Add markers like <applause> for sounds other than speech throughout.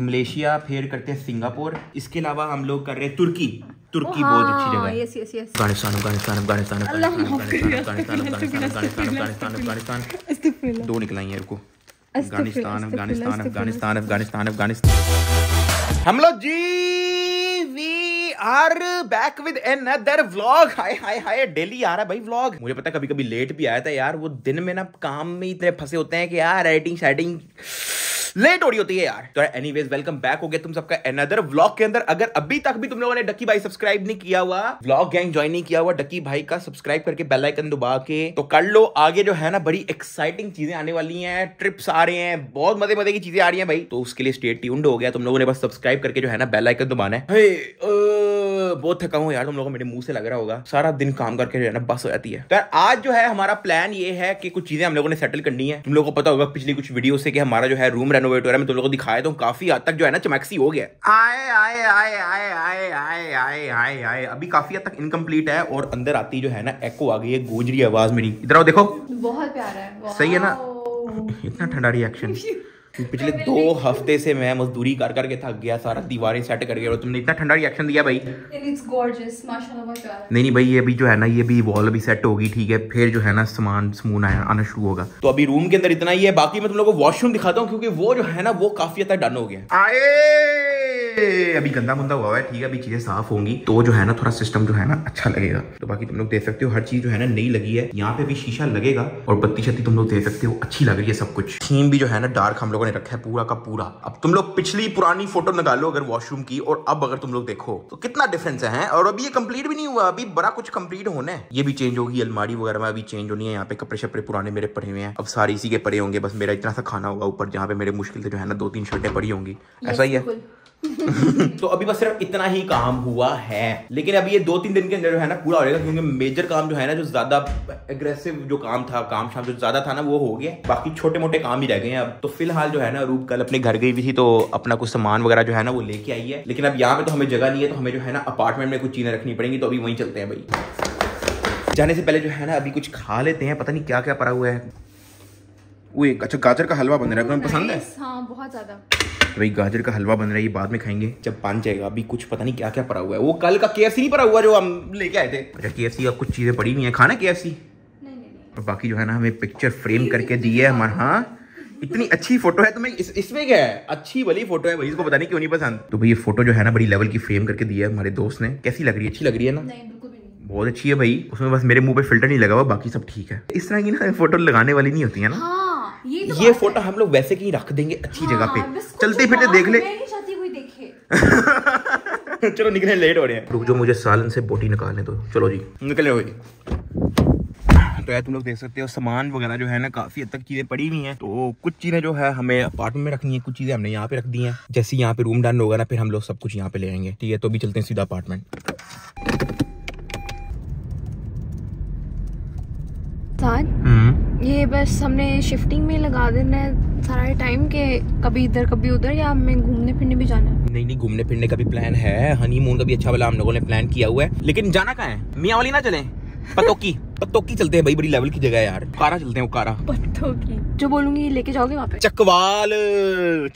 Malaysia फिर करते हैं सिंगापुर। इसके अलावा हम लोग कर रहे हैं तुर्की। तुर्की बहुत अच्छी जगह अफ़गानिस्तान अफ़गानिस्तान अफ़गानिस्तान अफ़गानिस्तान दो निकलाई है रुको। अफ़गानिस्तान अफ़गानिस्तान अफ़गानिस्तान अफ़गानिस्तान अफ़गानिस्तान। हम लोग we are back with another vlog hi hi hi daily आ रहा है भाई व्लॉग मुझे पता कभी कभी लेट भी आया था यार वो दिन में ना काम में इतने फंसे होते हैं कि यार एडिटिंग शेडिंग लेट हो रही होती है यार। तो एनीवेज वेलकम बैक हो गया तुम सबका अनदर व्लॉग के अंदर। अगर अभी तक भी तुम लोगों ने डकी भाई सब्सक्राइब नहीं किया हुआ व्लॉग गैंग ज्वाइन नहीं किया हुआ डकी भाई का सब्सक्राइब करके बेल आइकन दबा के तो कर लो। आगे जो है ना बड़ी एक्साइटिंग चीज़ें आने वाली हैं ट्रिप्स आ रहे हैं बहुत मज़े मज़े की चीज़ें आ रही हैं भाई। तो उसके लिए स्टेट ट्यून्ड हो गया तुम लोगों ने बस सब्सक्राइब करके जो है ना बेल आइकन दबाना है। अ, बहुत थका हूँ यार तुम लोगों को मेरे मुँह से लग रहा होगा। सारा दिन काम करके जो है ना बस हो जाती है। तो यार आज जो है हमारा प्लान ये है कि कुछ चीज़ें हम लोगों ने सेटल करनी है। तुम लोगों को पता होगा पिछली कुछ वीडियो से कि हमारा जो है रूम रेनोवेट हो रहा है। मैं तुम लोगों को दिखाया तो काफ़ी हद तक जो है ना चमैक्सी हो गया आए आए आए आए आए आए आए आए आए। अभी काफ़ी हद तक इनकम्प्लीट है और अंदर आती जो है ना एको आ गई है गोजरी आवाज़ मेरी। इधर आओ देखो। बहुत प्यारा है। सही है ना? <laughs> इतना ठंडा रिएक्शन <laughs> पिछले दो हफ़्ते से मैं मजदूरी कर करके थक गया सारा दीवारें सेट कर गया और तुमने इतना ठंडा रिएक्शन दिया भाई। Gorgeous, है। नहीं नहीं भाई ये अभी जो है ना ये भी वॉल अभी सेट होगी ठीक है? फिर जो है ना सामान समून आना शुरू होगा। तो अभी रूम के अंदर इतना ही है बाकी मैं तुम लोग को वॉशरूम दिखाता हूँ क्योंकि वो जो है ना वो काफ़ी ज़्यादा डन हो गया। आए! अभी गंदा मुंदा हुआ है ठीक है अभी चीज़ें साफ़ होंगी। तो जो है ना थोड़ा सिस्टम जो है ना अच्छा लगेगा। तो बाकी तुम लोग देख सकते हो हर चीज़ जो है ना नई लगी है। यहाँ पे भी शीशा लगेगा और बत्ती शत्ती तुम लोग देख सकते हो अच्छी लग रही है सब कुछ। थीम भी जो है ना डार्क हम लोगों ने रखा है पूरा का पूरा। अब तुम लोग पिछली पुरानी फ़ोटो निकालो अगर वॉशरूम की और अब अगर तुम लोग देखो तो कितना डिफरेंस है और अभी ये कंप्लीट भी नहीं हुआ अभी बड़ा कुछ कंप्लीट होना है। ये भी चेंज होगी अलमारी वगैरह में अभी चेंज होनी है यहाँ पे कपड़े शपड़े पुराने मेरे पड़े हुए हैं। अब सारे इसी के पड़े होंगे बस मेरा इतना सा खाना होगा ऊपर जहाँ पे मेरे मुश्किल से जो है ना दो तीन शर्टें पड़ी होंगी। ऐसा ही है। <laughs> तो अभी बस सिर्फ़ इतना ही काम हुआ है। लेकिन अभी ये दो तीन दिन के अंदर जो है ना, पूरा हो जाएगा, क्योंकि मेजर काम जो है ना, जो ज़्यादा एग्रेसिव जो काम था, काम शाम जो ज़्यादा था ना, वो हो गया। बाकी छोटे मोटे काम ही रह गए हैं अब। तो फ़िलहाल जो है ना, रूप कल अपने घर गई हुई थी तो अपना कुछ सामान वगैरह जो है ना, वो लेके आई है। लेकिन अब यहाँ पे तो हमें जगह नहीं है तो हमें जो है ना अपार्टमेंट में कुछ चीज़ें रखनी पड़ेंगी तो अभी वहीं चलते हैं भाई। जाने से पहले जो है ना, अभी कुछ खा लेते हैं, पता नहीं क्या क्या पड़ा हुआ है। वो एक अच्छा गाजर का हलवा बन रहा है पसंद है? हाँ बहुत ज़्यादा। भाई गाजर का हलवा बन रहा है ये बाद में खाएँगे। जब बन जाएगा अभी कुछ पता नहीं क्या क्या पड़ा हुआ है। वो कल का केएफसी नहीं पड़ा हुआ जो हम लेके आए थे? अच्छा केएफसी का कुछ चीज़ें पड़ी हुई हैं। खाना केएफसी नहीं नहीं नहीं। और बाकी जो है ना हमें पिक्चर फ्रेम करके दी है हमारे हाँ? इतनी अच्छी फ़ोटो है तुम्हें इस, इसमें क्या है? अच्छी वाली फ़ोटो है भाई इसको पता नहीं क्यों नहीं पसंद। तो भाई ये फ़ोटो जो है ना बड़ी लेवल की फ्रेम करके दी है हमारे दोस्त ने। कैसी लग रही है? अच्छी लग रही है ना? नहीं बिल्कुल भी नहीं। बहुत अच्छी है भाई। उसमें बस मेरे मुँह पे फ़िल्टर नहीं लगा हुआ बाकी सब ठीक है। इस तरह की ना फ़ोटो लगाने वाली नहीं होती है ना? हाँ ये तो ये फ़ोटो हम लोग वैसे कहीं रख देंगे अच्छी जगह हाँ, पे चलते फिरते बात देख ले मैं नहीं चाहती कोई देखे। <laughs> चलो निकलने लेट हो रहे हैं। रुक जो मुझे सालन से बोटी निकालने दो। चलो जी। निकले हो तो यार तुम लोग देख सकते हो सामान वगैरह जो है ना काफ़ी हद तक चीज़ें पड़ी हुई हैं। तो कुछ चीज़ें जो है हमें अपार्टमेंट में रखनी है कुछ चीज़ें हमने यहाँ पे रख दी हैं। जैसे यहाँ पे रूम डन होगा ना फिर हम लोग सब कुछ यहाँ पे ले आएँगे। ठीक है तो भी चलते हैं सीधा अपार्टमेंट ये बस हमने शिफ्टिंग में लगा देना है सारा टाइम के कभी इधर कभी उधर या हमें घूमने फिरने भी जाना है। नहीं नहीं घूमने फिरने का भी प्लान है। हनीमून का भी अच्छा वाला हम लोगों ने प्लान किया हुआ है। लेकिन जाना कहाँ है? मियाँ वाली ना चले? पतोकी। <laughs> पतोकी चलते हैं भाई बड़ी लेवल की जगह है यार। कारा चलते हैं वो कारा। पतोकी। जो बोलूँगी लेके जाओगे वहाँ पे? चकवाल!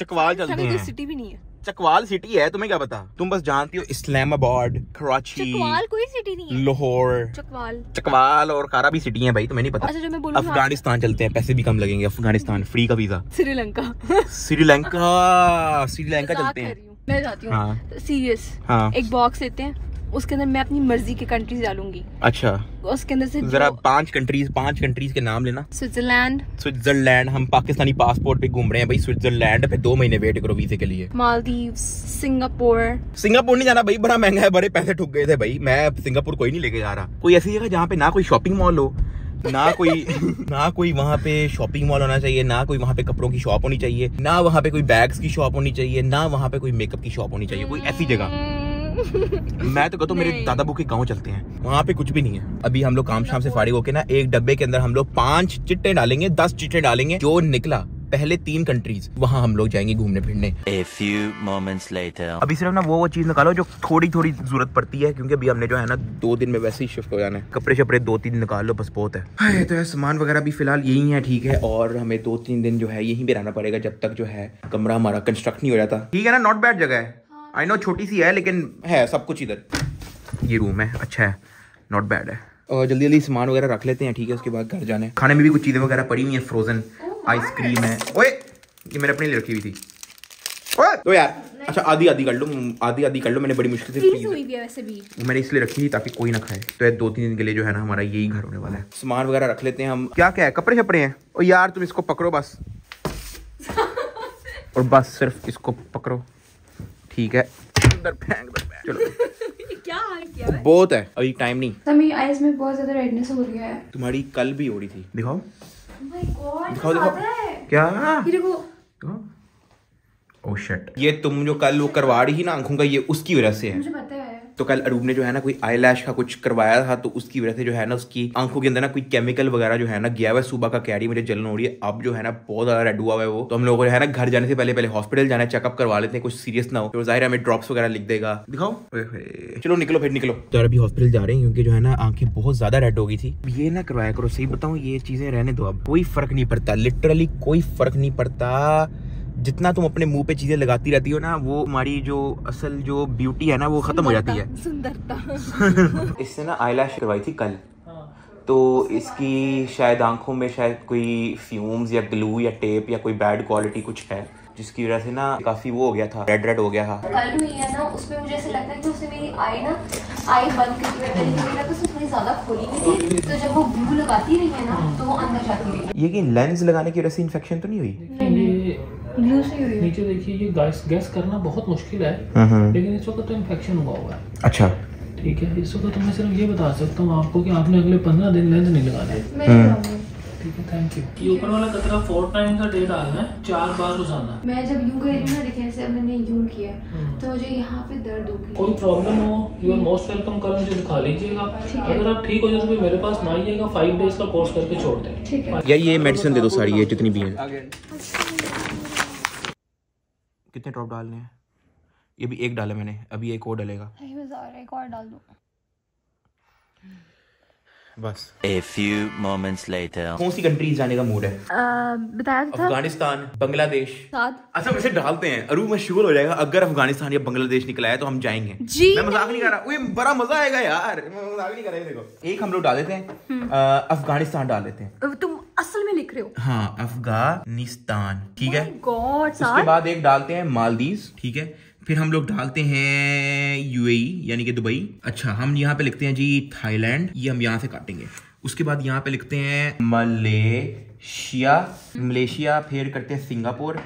चकवाल चलते हैं। सिटी भी नहीं है। चकवाल सिटी है तुम्हें क्या पता? तुम बस जानती हो इस्लामाबाद कराची चकवाल कोई सिटी नहीं है। लाहौर। चकवाल। चकवाल और कारा भी सिटी है भाई तुम्हें नहीं पता। अच्छा जो मैं बोलूँ अफ़गानिस्तान चलते हैं पैसे भी कम लगेंगे अफ़गानिस्तान फ्री का वीज़ा श्रीलंका। श्रीलंका श्रीलंका चलते हैं। मैं जाती हूँ। हाँ। सीरियस हाँ। एक बॉक्स लेते हैं। उसके अंदर मैं अपनी मर्ज़ी की कंट्रीज़ डालूँगी। अच्छा। उसके अंदर से जरा पाँच कंट्रीज़ पाँच कंट्रीज़ के नाम लेना। स्विट्जरलैंड। स्विट्जरलैंड हम पाकिस्तानी पासपोर्ट पे घूम रहे हैं भाई स्विट्जरलैंड पे दो महीने वेट करो वीजे के लिए। मालदीव सिंगापुर। सिंगापुर नहीं जाना भाई बड़ा महँगा है बड़े पैसे ठुक गए थे भाई। मैं सिंगापुर कोई नहीं लेके जा रहा। कोई ऐसी जगह जहाँ पे ना कोई शॉपिंग मॉल हो ना कोई <laughs> ना कोई वहाँ पे शॉपिंग मॉल होना चाहिए ना कोई वहाँ पे कपड़ों की शॉप होनी चाहिए ना वहाँ पे कोई बैग्स की शॉप होनी चाहिए ना वहाँ पे कोई मेकअप की शॉप होनी चाहिए कोई ऐसी जगह। <laughs> मैं तो कहता हूँ मेरे नहीं। दादा बू के गाँव चलते हैं। वहाँ पे कुछ भी नहीं है। अभी हम लोग काम शाम से फारिग होके ना एक डब्बे के अंदर हम लोग पाँच चिट्टे डालेंगे दस चिट्टे डालेंगे जो निकला पहले तीन कंट्रीज़ वहाँ हम लोग जाएँगे घूमने फिरने। A few moments later. अभी सिर्फ़ ना वो वो चीज़ निकालो जो थोड़ी थोड़ी ज़रूरत पड़ती है क्योंकि अभी हमने जो है ना दो दिन में वैसे ही शिफ्ट हो जाना है। कपड़े शपड़े दो तीन निकाल लो बस बहुत है। हाय, तो यार सामान वगैरह भी फ़िलहाल यही है ठीक है और हमें दो तीन दिन जो है यहीं पे रहना पड़ेगा जब तक जो है कमरा हमारा कंस्ट्रक्ट नहीं हो जाता। ठीक है ना नॉट बैड जगह है। आई नो छोटी सी है लेकिन है सब कुछ इधर। ये रूम है अच्छा है नॉट बैड है। और जल्दी जल्दी सामान वगैरह रख लेते हैं ठीक है उसके बाद घर जाने। खाने में भी कुछ चीज़ें वगैरह पड़ी हुई हैं फ्रोजन आइसक्रीम है। ओए ये मैंने अपने लिए रखी हुई थी। ओए तो यार अच्छा आधी आधी कर लो आधी आधी कर लो मैंने बड़ी मुश्किल से फ्रीज हुई भी है वैसे भी। वो मैंने इसलिए रखी थी ताकि कोई ना खाए। तो ये दो तीन दिन के लिए जो है ना हमारा यही घर होने वाला है। सामान वगैरह रख लेते हैं हम। क्या क्या है? कपड़े छपड़े हैं? और यार तुम इसको पकड़ो बस। <laughs> और बस सिर्फ़ इसको पकड़ो। ठीक है। अंदर फेंक दो चलो <laughs> क्या किया बहुत है। अभी टाइम नहीं। आईज में बहुत ज़्यादा रेडनेस हो रही है। तुम्हारी कल भी हो रही थी। दिखाओ। माय गॉड दिखाओ दिखाओ। क्या? ये देखो। ओ शिट ये तुम जो कल वो करवा रही ना आँखों का ये उसकी वजह से है। मुझे पता है तो कल अरूब ने जो है ना कोई आई का कुछ करवाया था तो उसकी वजह से जो है ना उसकी आँखों के अंदर ना कोई केमिकल वगैरह जो है ना गया हुआ है, सुबह का कह रही मुझे जलन हो रही है। अब जो है ना बहुत ज़्यादा रेड हुआ है वो। तो हम लोगों को है ना घर जाने से पहले पहले हॉस्पिटल जाना चेकअप करवा लेते हैं, कुछ सीरियस ना हो। तो ज़ाहिर हमें ड्रॉप्स वगैरह लिख देगा। दिखाओ। चलो निकलो फिर, निकलो। तो अभी हॉस्पिटल जा रहे हैं, क्योंकि जो है ना आँखें बहुत ज़्यादा रेड हो गई थी। ये ना करवाया करो, सही बताऊँ, ये चीज़ें रहने दो अब। कोई फ़र्क नहीं पड़ता लिटरली कोई फ़र्क नहीं पड़ता। जितना तुम अपने मुँह पे चीज़ें लगाती रहती हो ना वो हमारी जो असल जो ब्यूटी है ना वो खत्म हो जाती है। सुंदरता <laughs> इससे ना आई लैश करवाई थी कल। तो इसकी शायद आँखों में शायद कोई फ्यूम्स या ग्लू या टेप या कोई बैड क्वालिटी कुछ है जिसकी वजह से ना काफ़ी वो हो गया था रेड रेड हो गया था। कल हुई है ना उसमें मुझे ऐसा लगता है कि उसने मेरी आई ना आई बंद करके मेरा तो उसने थोड़ी ज़्यादा खोली हुई थी। तो जब वो ग्लू लगाती रही है ना तो वो अंदर जाती रही। ये कि लेंस लगाने की वजह से इन्फेक्शन तो नहीं हुई? नीचे देखिए ये गैस गैस करना बहुत मुश्किल है लेकिन इस वक्त तो इन्फेक्शन हुआ हुआ है। अच्छा। ठीक है इस वक्त तो मैं सिर्फ़ ये बता सकता हूँ आपको कि आपने अगले पंद्रह दिन लेंस नहीं लगाने मैं ठीक है थैंक यू ये ऊपर वाला कतरा फोर टाइम का डे डालना है चार बार रोज़ाना। मैं जब यूँ कर रही हूँ ना देखिए ऐसे मैंने यूँ किया तो मुझे यहाँ पे दर्द हो कोई प्रॉब्लम हो यू आर मोस्ट वेलकम कल मुझे दिखा लीजिएगा। अगर आप ठीक हो जाए तो मेरे पास ना आइएगा फाइव डेज़ का कोर्स करके छोड़ दें है। यार ये मेडिसिन दे दो सारी ये जितनी भी है। कितने ड्रॉप डालने हैं? ये भी एक डाला मैंने, अभी एक और डलेगा। एक और डाल दो। बस। A few moments later. कौन सी कंट्रीज़ जाने का मूड है? बताया तो था। अफ़गानिस्तान बांग्लादेश। साथ अच्छा वैसे डालते हैं। अरू मशहूर हो जाएगा अगर अफ़गानिस्तान या बांग्लादेश निकला है तो हम जाएँगे। जी। मैं मज़ाक नहीं कर रहा। ओए बड़ा मज़ा आएगा यार। मैं मज़ाक नहीं कर रहा ये देखो। एक हम लोग डाल देते हैं। अफ़गानिस्तान डाल देते हैं। तुम असल में लिख रहे हो। हाँ अफ़गानिस्तान। ठीक है? गॉड उसके बाद एक डालते हैं मालदीव ठीक है? फिर हम लोग डालते हैं यूएई यानी कि दुबई। अच्छा हम यहाँ पे लिखते हैं जी थाईलैंड ये हम यहाँ से काटेंगे। उसके बाद यहाँ पे लिखते हैं मलेशिया। मलेशिया फिर करते हैं सिंगापुर।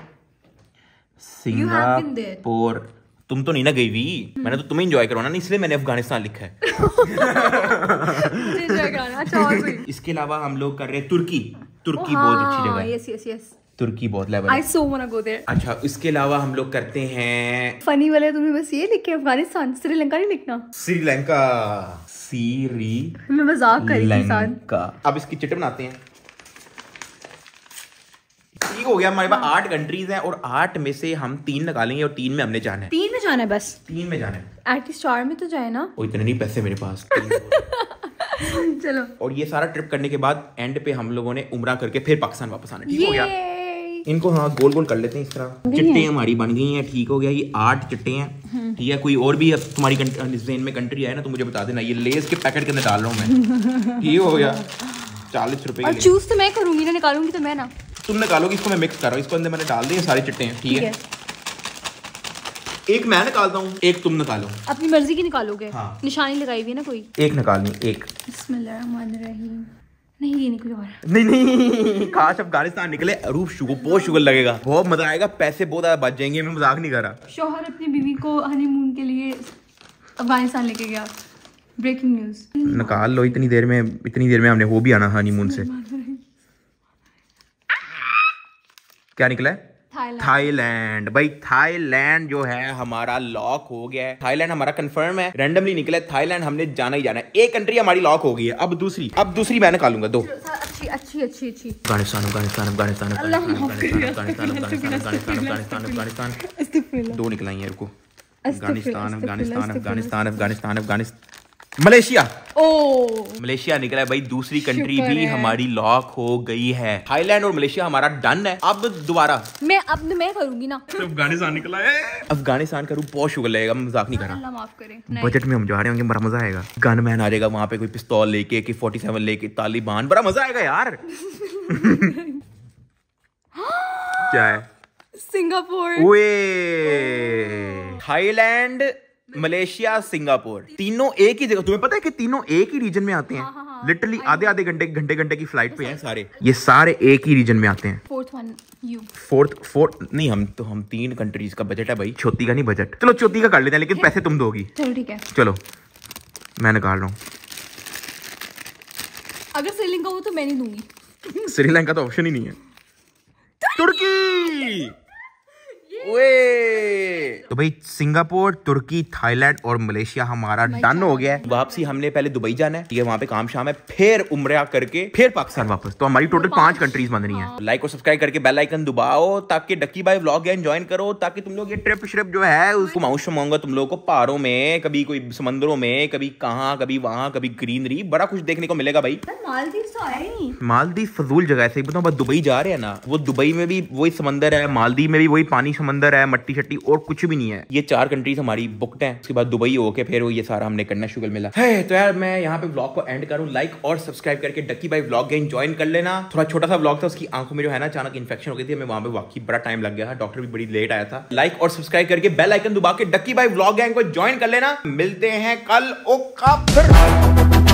सिंगापुर। तुम तो नहीं ना गई हुई मैंने तो तुम्हें एंजॉय करवाना नहीं इसलिए मैंने अफ़गानिस्तान लिखा है। <laughs> अच्छा इसके अलावा हम लोग कर रहे हैं तुर्की। तुर्की बहुत अच्छी जगह है। यस यस यस तुर्की बहुत level I so वांना go there अच्छा इसके अलावा हम लोग करते हैं फनी वाले तुमने बस ये लिखे अफ़गानिस्तान श्रीलंका नहीं लिखना। श्रीलंका। सीरी। मैं मज़ाक कर रही थी अब इसकी चिट बनाते हैं। ठीक हो गया हमारे पास आठ कंट्रीज़ हैं और आठ में से हम तीन निकालेंगे और तीन में हमने जाना है। तीन में जाना है बस। तीन में जाना है। एटलीस्ट चार में तो जाए ना। ओ इतने नहीं पैसे मेरे पास। <laughs> चलो। और ये सारा ट्रिप करने के बाद एंड पे हम लोगों ने उमरा करके फिर पाकिस्तान वापस आना ठीक हो गया। इनको हाँ गोल गोल कर लेते हैं इस तरह। चिट्टे हमारी बन गई हैं ठीक हो गया ये आठ चिट्टे हैं ठीक है कोई और भी अब तुम्हारी जेन में कंट्री है ना तो मुझे बता देना ये लेस के पैकेट के अंदर डाल रहा हूँ मैं। ठीक हो गया चालीस रुपए। चूज़ तो मैं करूँगी ना निकालूँगी तो मैं ना। तुम निकालोगे इसको मैं मिक्स कर रहा हूँ इसको अंदर मैंने डाल दिए सारे चिट्टे हैं ठीक है? एक मैं निकालता हूँ। एक तुम निकालो। अपनी मर्ज़ी की निकालोगे। हाँ। निशानी लगाई हुई है ना कोई? एक निकालनी एक। बिस्मिल्लाहिर्रहमानिर्रहीम। नहीं ये कोई और। नहीं नहीं काश अफ़गानिस्तान निकले रूप शुगर बहुत शुगर लगेगा। बहुत मज़ा आएगा पैसे बहुत ज़्यादा बच जाएँगे मैं मज़ाक नहीं कर रहा। शोहर अपनी बीवी को हनीमून के लिए अफ़गानिस्तान लेके गया। ब्रेकिंग न्यूज़ निकाल लो इतनी देर में इतनी देर में हमने वो भी आना हनीमून से। क्या निकला है? थाईलैंड भाई थाईलैंड जो है हमारा लॉक हो गया है थाईलैंड हमारा कंफर्म है रैंडमली निकले थाईलैंड हमने जाना ही जाना है एक कंट्री हमारी लॉक हो गई है अब दूसरी अब दूसरी मैं निकालूँगा दो अच्छी अच्छी अच्छी अच्छी अफ़गानिस्तान अफ़गानिस्तान अफ़गानिस्तान अफ़गानिस्तान अफ़गानिस्तान अफ़गानिस्तान दो निकलाई है अफ़गानिस्तान अफ़गानिस्तान अफ़गानिस्तान अफ़गानिस्तान अफ़गानिस्तान मलेशिया। ओ मलेशिया निकला है भाई दूसरी कंट्री भी हमारी लॉक हो गई है। थाईलैंड और मलेशिया हमारा डन है। अब दोबारा। मैं अब मैं करूँगी ना। <laughs> अफ़गानिस्तान निकला है। अफ़गानिस्तान करूँ बहुत शुगर लगेगा मज़ाक नहीं कर रहा। अल्लाह माफ़ करे। बजट में हम जा रहे होंगे बड़ा मज़ा आएगा। गन मैन आ जाएगा वहाँ पे कोई पिस्तौल लेके कि 47 लेके तालिबान बड़ा मज़ा आएगा यार। <laughs> क्या है? सिंगापुर। Thailand Malaysia Singapore. तीनों एक ही जगह तुम्हें पता है कि तीनों एक ही रीजन में आते हैं? लिटरली आधे आधे घंटे घंटे घंटे की फ़्लाइट पे हैं। सारे। ये सारे एक ही रीजन में आते हैं। Fourth one you fourth fourth नहीं हम तो हम तीन कंट्रीज़ का बजट है भाई। छोटी का नहीं बजट चलो छोटी का कर लेते हैं लेकिन पैसे तुम दोगी। चलो ठीक है। चलो। मैं निकाल रहा हूँ। अगर श्रीलंका हो तो मैं नहीं दूँगी। श्रीलंका तो ऑप्शन ही नहीं है। तुर्की! तो भाई सिंगापुर तुर्की थाईलैंड और मलेशिया हमारा डन हो गया है। वापसी हमने पहले दुबई जाना है ठीक है वहाँ पे काम शाम है फिर उम्र करके फिर पाकिस्तान वापस। तो हमारी टोटल पाँच कंट्रीज़ बन रही है। लाइक और सब्सक्राइब करके बेल आइकन दबाओ ताकि डक्की बाई व्लॉग ज्वाइन करो ताकि तुम लोग ये ट्रिप श्रिप जो है उसको माउस शमाऊँगा तुम लोगों को पहाड़ों में कभी कोई समंदरों में कभी कहाँ कभी वहाँ कभी ग्रीनरी बड़ा कुछ देखने को मिलेगा भाई। मालदीव तो मालदीव फजूल जगह है सही दुबई जा रहे हैं ना वो दुबई में भी वही समंदर है मालदीव में भी वही पानी समंदर है, मट्टी शट्टी और कुछ भी नहीं है। ये चार कंट्रीज़ हमारी बुकड है, उसके बाद दुबई होके फिर वो ये सारा हमने करना शुगर मिला। है तो यार मैं यहाँ पे ब्लॉग को एंड करूँ लाइक और सब्सक्राइब करके Ducky Bhai vlog game join कर लेना। थोड़ा छोटा सा ब्लॉग था, उसकी आँखों में जो है ना अचानक इन्फेक्शन हो गई थी, हमें वहाँ पे वाकई बड़ा टाइम लग गया था। डॉक्टर भी बड़ी लेट आया था। लाइक और सब्सक्राइब करके बेल आइकन दबा के डक्की बाई ब्लॉग गैंग को ज्वाइन कर लेना। मिलते हैं कल, ओका फिर।